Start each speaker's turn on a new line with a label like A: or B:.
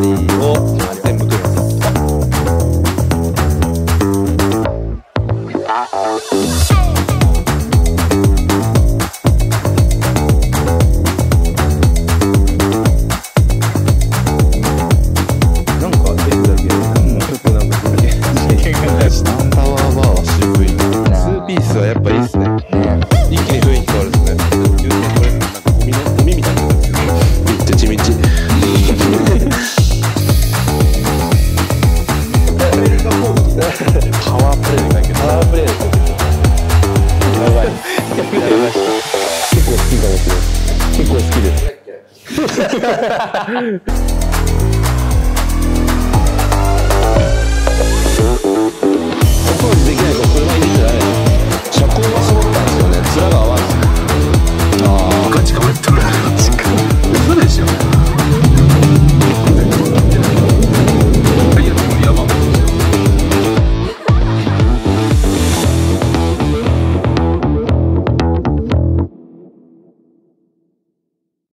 A: りを全部くるい2ピースはやっぱパワープレイで書いてやばいやばい結構好きかもしれない。結構好きです。